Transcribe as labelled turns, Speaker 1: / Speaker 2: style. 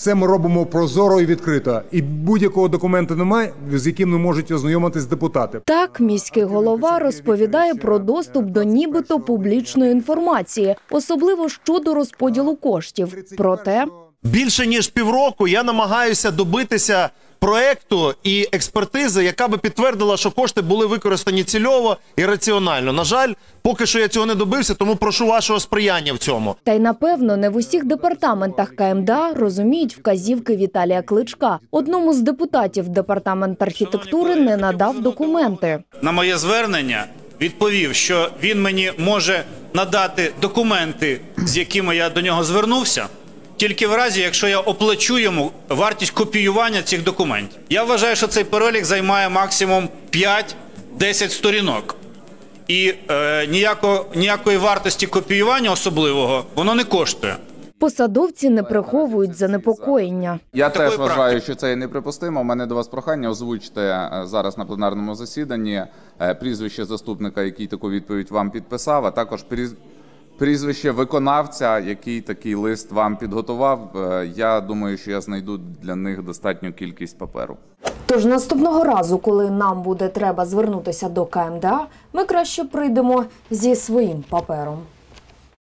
Speaker 1: Це ми робимо прозоро і відкрито. І будь-якого документу немає, з яким не можуть ознайомитись депутати.
Speaker 2: Так, міський голова розповідає про доступ до нібито публічної інформації, особливо щодо розподілу коштів. Проте
Speaker 3: Більше ніж півроку я намагаюся добитися проекту і експертизи, яка би підтвердила, що кошти були використані цільово і раціонально. На жаль, поки що я цього не добився, тому прошу вашого сприяння в цьому.
Speaker 2: Та й напевно не в усіх департаментах КМДА розуміють вказівки Віталія Кличка. Одному з депутатів департамент архітектури не надав документи.
Speaker 4: на моє звернення відповів, що він мені може надати документи, з якими я до нього звернувся, тільки в разі, якщо я оплачу йому вартість копіювання цих документів. Я вважаю, що цей перелік займає максимум 5-10 сторінок. І е, ніяко, ніякої вартості копіювання особливого воно не коштує.
Speaker 2: Посадовці не приховують занепокоєння.
Speaker 5: Я
Speaker 4: Такої
Speaker 5: теж вважаю,
Speaker 4: практики.
Speaker 5: що це є неприпустимо. У мене до вас прохання озвучте е, зараз на пленарному засіданні е, прізвище заступника, який таку відповідь вам підписав, а також пріз- прізвище виконавця, який такий лист вам підготував. Е, Я думаю, що я знайду для них достатню кількість паперу.
Speaker 2: Тож наступного разу, коли нам буде треба звернутися до КМДА, ми краще прийдемо зі своїм папером.